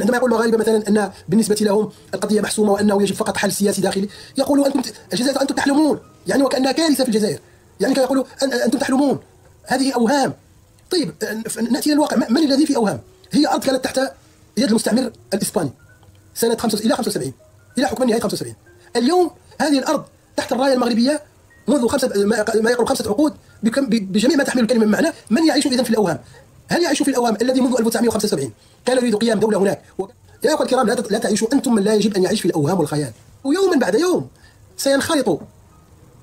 عندما يقول المغاربه مثلا أن بالنسبة لهم القضية محسومة وأنه يجب فقط حل سياسي داخلي يقولوا أنتم الجزائر أنتم تحلمون يعني وكأنها كارثة في الجزائر يعني يقولوا أنتم تحلمون. هذه أوهام. طيب نأتي إلى الواقع. من الذي في أوهام؟ هي أرض كانت تحت يد المستعمر الإسباني سنة 5 إلى 75 إلى حكم نهاية 75 اليوم هذه الأرض تحت الراية المغربية منذ خمسة ما يقرب خمسة عقود بجميع ما تحمل الكلمة من معنى من يعيش اذا في الأوهام؟ هل يعيش في الاوهام الذي منذ 1975 كان يريد قيام دولة هناك؟ يا أخوة الكرام لا تعيشوا أنتم من لا يجب أن يعيش في الأوهام والخيال. ويوما بعد يوم سينخرط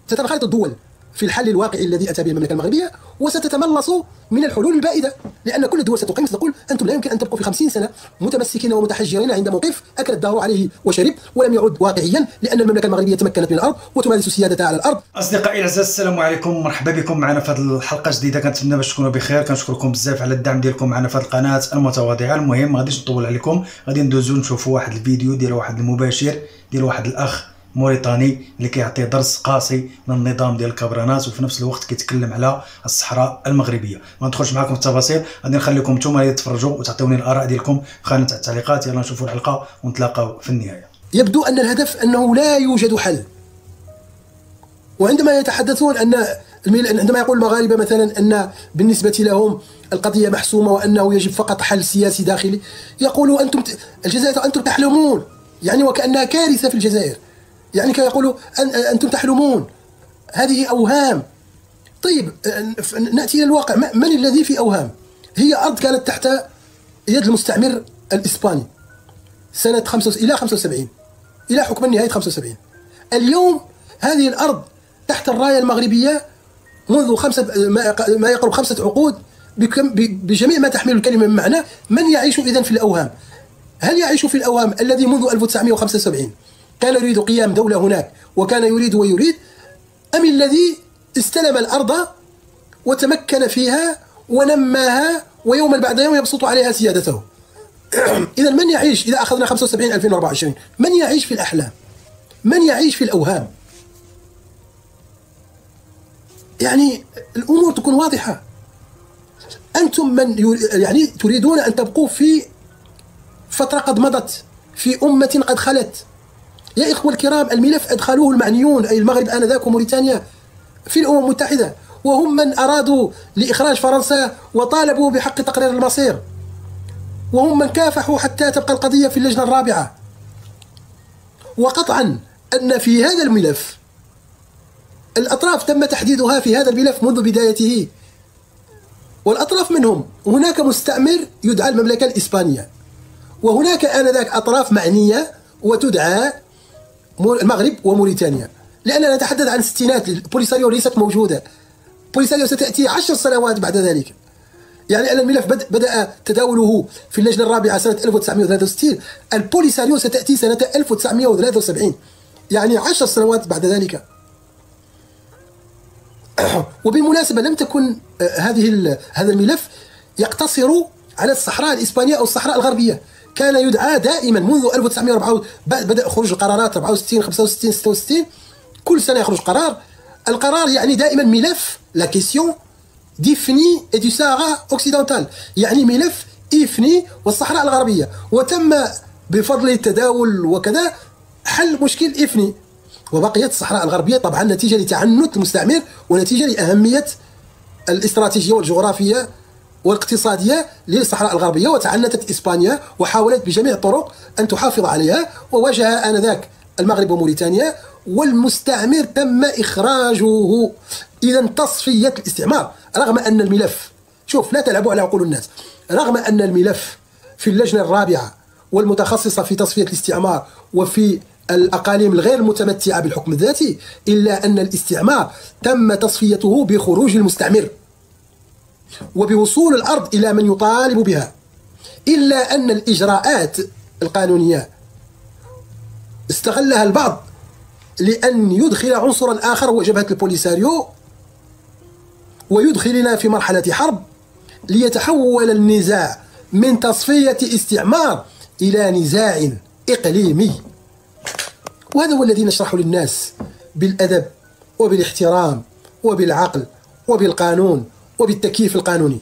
ستنخرط الدول. في الحل الواقعي الذي أتى به المملكة المغربية وستتملص من الحلول البائدة لأن كل الدول ستقيم ستقول أنتم لا يمكن أن تبقوا في 50 سنة متمسكين ومتحجرين عند موقف أكل الدهر عليه وشرب ولم يعد واقعيا لأن المملكة المغربية تمكنت من الأرض وتمارس سيادتها على الأرض. أصدقائي الأعزاء السلام عليكم. مرحبا بكم معنا في هذه الحلقة الجديدة. كنتمنى باش تكونوا بخير. كنشكركم بزاف على الدعم ديالكم معنا في هذه القناة المتواضعة. المهم ما غاديش نطول عليكم. غادي ندوزو نشوفوا واحد الفيديو ديال واحد المباشر ديال واحد الأخ. موريتاني اللي كيعطي درس قاسي من النظام ديال الكابرانات وفي نفس الوقت كيتكلم على الصحراء المغربية. ما ندخلش معكم في التفاصيل غادي نخليكم نتوما تفرجوا وتعطيوني الآراء ديالكم. في خانة التعليقات يلا نشوفوا الحلقة ونتلاقاو في النهاية. يبدو أن الهدف أنه لا يوجد حل. وعندما يتحدثون أن عندما يقول المغاربة مثلا أن بالنسبة لهم القضية محسومة وأنه يجب فقط حل سياسي داخلي يقولوا أنتم الجزائر أنتم تحلمون. يعني وكأنها كارثة في الجزائر. يعني كانوا يقولوا أن أنتم تحلمون. هذه أوهام. طيب نأتي إلى الواقع. من الذي في أوهام؟ هي أرض كانت تحت يد المستعمر الإسباني. سنة خمسة إلى 75 إلى حكم نهاية 75 اليوم هذه الأرض تحت الراية المغربية منذ خمسة ما يقرب خمسة عقود بجميع ما تحمل الكلمة من معنى. من يعيش إذا في الأوهام؟ هل يعيش في الأوهام الذي منذ 1975 كان يريد قيام دولة هناك وكان يريد ويريد أم الذي استلم الأرض وتمكن فيها ونماها ويوما بعد يوم يبسط عليها سيادته؟ إذا من يعيش؟ إذا أخذنا 75 2024 من يعيش في الأحلام؟ من يعيش في الأوهام؟ يعني الأمور تكون واضحة. أنتم من يعني تريدون أن تبقوا في فترة قد مضت في أمة قد خلت. يا إخوة الكرام الملف أدخلوه المعنيون أي المغرب آنذاك وموريتانيا. في الأمم المتحدة وهم من أرادوا لإخراج فرنسا وطالبوا بحق تقرير المصير. وهم من كافحوا حتى تبقى القضية في اللجنة الرابعة. وقطعا أن في هذا الملف الأطراف تم تحديدها في هذا الملف منذ بدايته. والأطراف منهم هناك مستعمر يدعى المملكة الإسبانية. وهناك آنذاك أطراف معنية وتدعى المغرب وموريتانيا. لأننا نتحدث عن الستينات. بوليساريو ليست موجودة. بوليساريو ستأتي عشر سنوات بعد ذلك. يعني أن الملف بدأ تداوله في اللجنة الرابعة سنة 1963 البوليساريو ستأتي سنة 1973 يعني عشر سنوات بعد ذلك. وبالمناسبة لم تكن آه، هذه هذا الملف يقتصر على الصحراء الإسبانية أو الصحراء الغربية. كان يدعى دائما منذ 1904 بدأ خروج القرارات 64 65 66 كل سنة يخرج قرار. القرار يعني دائما ملف la question d'Ifni du Sahara occidental يعني ملف إفني والصحراء الغربية. وتم بفضل التداول وكذا حل مشكل إفني. وبقيت الصحراء الغربية طبعا نتيجة لتعنت المستعمر ونتيجة لأهمية الاستراتيجية والجغرافية والاقتصادية للصحراء الغربية وتعنتت إسبانيا وحاولت بجميع الطرق أن تحافظ عليها وواجه آنذاك المغرب وموريتانيا والمستعمر تم إخراجه. إذا تصفية الاستعمار رغم أن الملف شوف لا تلعبوا على عقول الناس رغم أن الملف في اللجنة الرابعة والمتخصصة في تصفية الاستعمار وفي الأقاليم الغير المتمتعة بالحكم الذاتي إلا أن الاستعمار تم تصفيته بخروج المستعمر. وبوصول الأرض إلى من يطالب بها إلا أن الإجراءات القانونية استغلها البعض لأن يدخل عنصرا آخر هو جبهة البوليساريو ويدخلنا في مرحلة حرب ليتحول النزاع من تصفية استعمار إلى نزاع إقليمي. وهذا هو الذي نشرحه للناس بالأدب وبالاحترام وبالعقل وبالقانون وبالتكييف القانوني.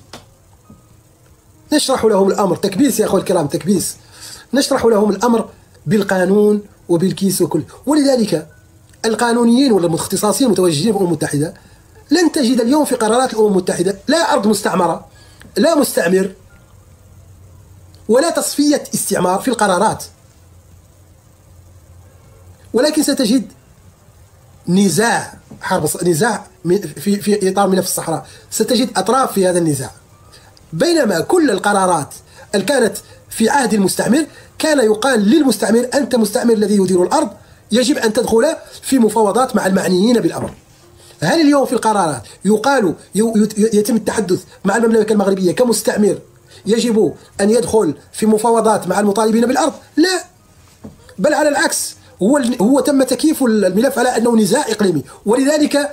نشرح لهم الأمر. تكبيس يا أخوة الكرام تكبيس. نشرح لهم الأمر بالقانون وبالكيس وكل. ولذلك القانونيين ولا المختصاصين المتواجدين في الأمم المتحدة لن تجد اليوم في قرارات الأمم المتحدة لا أرض مستعمرة لا مستعمر ولا تصفية استعمار في القرارات. ولكن ستجد نزاع حرب نزاع في في إطار ملف الصحراء. ستجد أطراف في هذا النزاع. بينما كل القرارات اللي كانت في عهد المستعمر كان يقال للمستعمر أنت مستعمر الذي يدير الأرض يجب أن تدخل في مفاوضات مع المعنيين بالأمر. هل اليوم في القرارات يقال يتم التحدث مع المملكة المغربية كمستعمر يجب أن يدخل في مفاوضات مع المطالبين بالأرض؟ لا. بل على العكس هو هو تم تكييف الملف على أنه نزاع إقليمي. ولذلك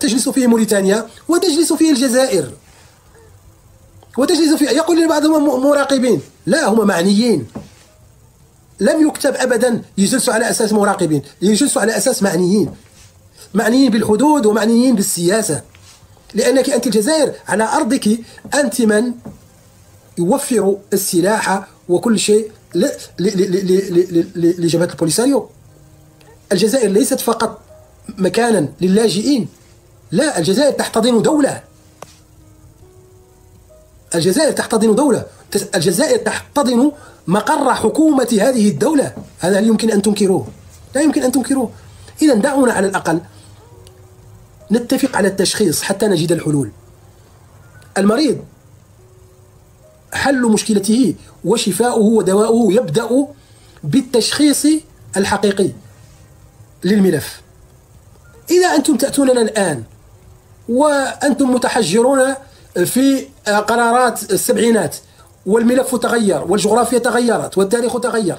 تجلس فيه موريتانيا وتجلس فيه الجزائر. وتجلس فيه يقول لي بعضهم مراقبين. لا هم معنيين. لم يكتب ابدا يجلسوا على أساس مراقبين. يجلسوا على أساس معنيين. معنيين بالحدود ومعنيين بالسياسة. لأنك أنت الجزائر على أرضك أنت من يوفر السلاح وكل شيء لجبهة البوليساريو. الجزائر ليست فقط مكانا للاجئين. لا الجزائر تحتضن دولة. الجزائر تحتضن دولة. الجزائر تحتضن مقر حكومة هذه الدولة. هذا لا يمكن أن تنكروه؟ لا يمكن أن تنكروه. إذا دعونا على الأقل نتفق على التشخيص حتى نجد الحلول. المريض حل مشكلته وشفاؤه ودواؤه يبدأ بالتشخيص الحقيقي للملف. إذا أنتم تأتوننا الآن وأنتم متحجرون في قرارات السبعينات والملف تغير والجغرافيا تغيرت والتاريخ تغير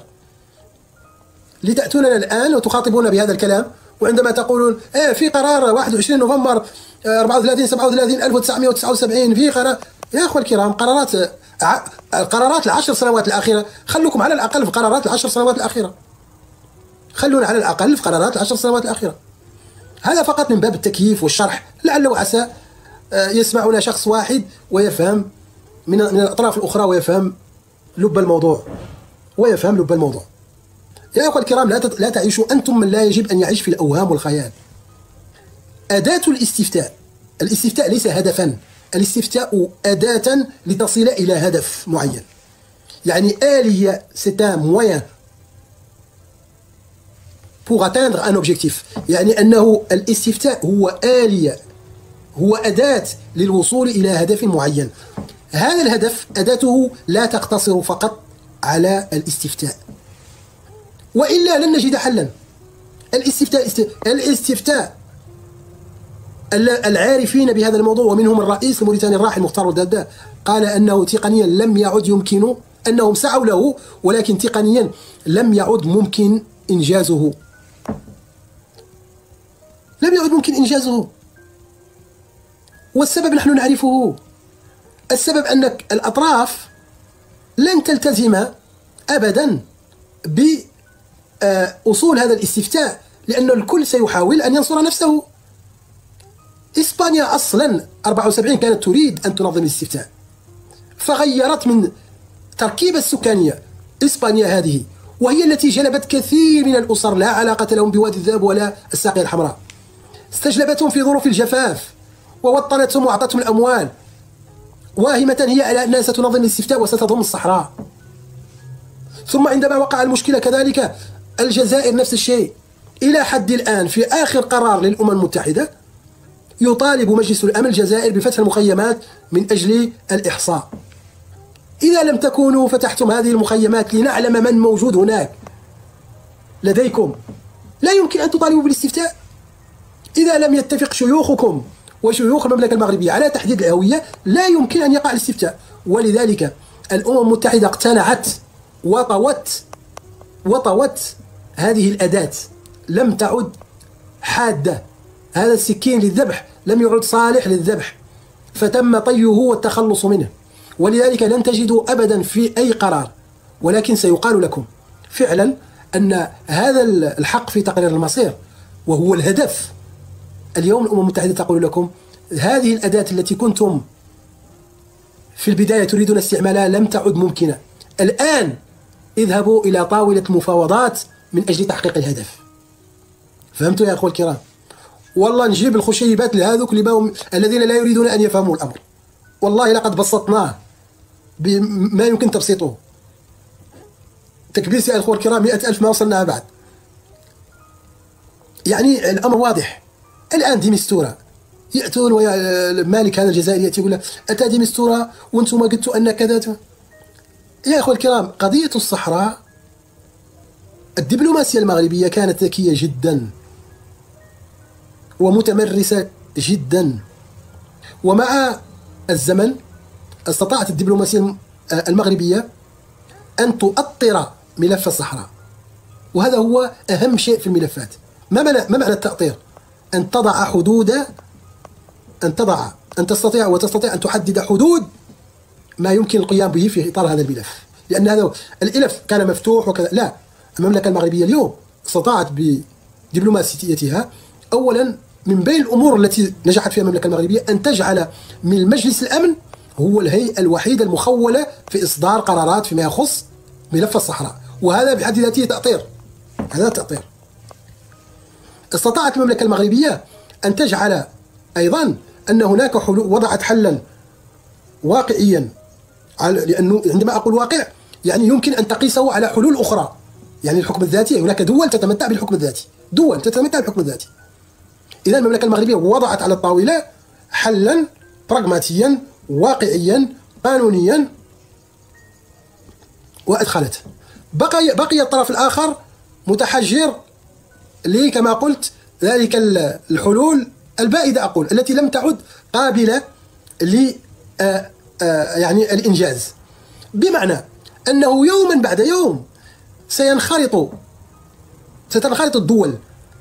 لتأتوننا الآن وتخاطبون بهذا الكلام وعندما تقولون إيه في قرار 21 نوفمبر 34 37 1979 في قرار. يا أخوة الكرام قرارات القرارات العشر سنوات الأخيرة خلوكم على الأقل في قرارات العشر سنوات الأخيرة. خلونا على الأقل في قرارات العشر سنوات الأخيرة. هذا فقط من باب التكييف والشرح لعل وعسى آه، يسمعنا شخص واحد ويفهم من من الأطراف الأخرى ويفهم لب الموضوع ويفهم لب الموضوع. يا أخوة الكرام لا لا تعيشوا أنتم من لا يجب أن يعيش في الأوهام والخيال. أداة الاستفتاء الاستفتاء ليس هدفا الاستفتاء أداة لتصل إلى هدف معين. يعني آلية c'est un pour atteindre un objectif. يعني أنه الاستفتاء هو آلية هو أداة للوصول إلى هدف معين. هذا الهدف أداته لا تقتصر فقط على الاستفتاء. وإلا لن نجد حلا. الاستفتاء الاستفتاء العارفين بهذا الموضوع ومنهم الرئيس الموريتاني الراحل مختار الدادا قال أنه تقنيا لم يعد يمكن أنهم سعوا له ولكن تقنيا لم يعد ممكن إنجازه. لم يعد ممكن إنجازه. والسبب نحن نعرفه. السبب ان الأطراف لن تلتزم ابدا بأصول هذا الاستفتاء لأن الكل سيحاول أن ينصر نفسه. إسبانيا أصلا 74 كانت تريد أن تنظم الاستفتاء. فغيرت من تركيبة السكانية إسبانيا هذه وهي التي جلبت كثير من الأسر لا علاقة لهم بوادي الذهب ولا الساقية الحمراء. استجلبتهم في ظروف الجفاف ووطنتهم وأعطتهم الأموال. واهمة هي على أنها ستنظم الاستفتاء وستضم الصحراء. ثم عندما وقع المشكلة كذلك الجزائر نفس الشيء. إلى حد الآن في آخر قرار للأمم المتحدة يطالب مجلس الأمن الجزائر بفتح المخيمات من أجل الإحصاء. إذا لم تكونوا فتحتم هذه المخيمات لنعلم من موجود هناك لديكم. لا يمكن أن تطالبوا بالاستفتاء. إذا لم يتفق شيوخكم وشيوخ المملكة المغربية على تحديد الهوية لا يمكن أن يقع الاستفتاء. ولذلك الأمم المتحدة اقتنعت وطوت وطوت هذه الأداة. لم تعد حادة. هذا السكين للذبح لم يعد صالح للذبح. فتم طيه والتخلص منه. ولذلك لن تجدوا ابدا في أي قرار. ولكن سيقال لكم فعلا أن هذا الحق في تقرير المصير وهو الهدف اليوم الأمم المتحدة تقول لكم هذه الأداة التي كنتم في البداية تريدون استعمالها لم تعد ممكنة. الآن اذهبوا إلى طاولة مفاوضات من أجل تحقيق الهدف. فهمتوا يا أخوة الكرام؟ والله نجيب الخشيبات لهذوك اللي الذين لا يريدون أن يفهموا الأمر. والله لقد بسطناه بما يمكن تبسيطه. تكبيس يا أخوة الكرام مئة ألف ما وصلناها بعد. يعني الأمر واضح. الآن دي مستورة. يأتون ويا مالك هذا الجزائري يأتي يقول اتى دي مستورة؟ وأنتم قلتوا أن كذا. يا أخوة الكرام قضية الصحراء الدبلوماسية المغربية كانت ذكية جدا. ومتمرسة جدا. ومع الزمن استطاعت الدبلوماسية المغربية أن تؤطر ملف الصحراء. وهذا هو أهم شيء في الملفات. ما معنى ما معنى التأطير؟ أن تضع حدود أن تضع أن تستطيع وتستطيع أن تحدد حدود ما يمكن القيام به في إطار هذا الملف لأن هذا الإلف كان مفتوح وكذا. لا المملكة المغربية اليوم استطاعت بدبلوماسيتها أولا من بين الأمور التي نجحت فيها المملكة المغربية أن تجعل من مجلس الأمن هو الهيئة الوحيدة المخولة في إصدار قرارات فيما يخص ملف الصحراء. وهذا بحد ذاته تأطير. هذا تأطير. استطاعت المملكة المغربية أن تجعل أيضا أن هناك حلول وضعت حلا واقعيا لأنه عندما أقول واقع يعني يمكن أن تقيسه على حلول أخرى. يعني الحكم الذاتي هناك دول تتمتع بالحكم الذاتي. دول تتمتع بالحكم الذاتي. إذا المملكة المغربية وضعت على الطاولة حلا براغماتيا واقعيا قانونيا وأدخلته بقي بقي الطرف الآخر متحجر لي كما قلت ذلك الحلول البائدة أقول التي لم تعد قابلة ل آه، آه، يعني الإنجاز. بمعنى أنه يوما بعد يوم سينخرط ستنخرط الدول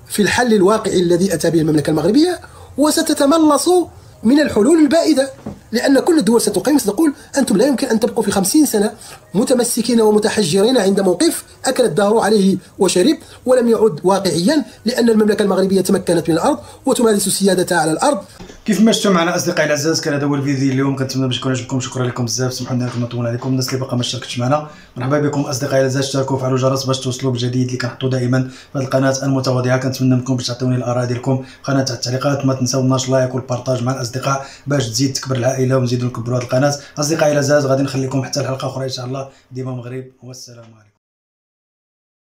في الحل الواقعي الذي أتى به المملكة المغربية وستتملص من الحلول البائدة. لأن كل الدول ستقيم ستقول أنتم لا يمكن أن تبقوا في خمسين سنة متمسكين ومتحجرين عند موقف أكل الدهر عليه وشرب ولم يعد واقعيا لأن المملكة المغربية تمكنت من الأرض وتمارس سيادتها على الأرض. كيف ما شفتوا معنا أصدقائي الاعزاء كان هذا هو الفيديو اليوم كنتمنى باش يكون عجبكم. شكرا لكم بزاف. سمحوا لنا نطول عليكم. الناس اللي باقا ما اشتركتش معنا مرحبا بكم أصدقائي الاعزاء اشتركوا وفعلوا الجرس باش توصلوا بالجديد اللي كنحطوا دائما في هذه القناة المتواضعة. كنتمنى منكم باش تعطيوني الاراء ديالكم قناة التعليقات. ما تنساوناش لايك والبارطاج مع الأصدقاء باش تزيد تكبر العائله ونزيدوا نكبروا هذه القناه أصدقائي الأعزاء غادي نخليكم حتى الحلقة أخرى إن شاء الله. ديما مغرب والسلام عليكم.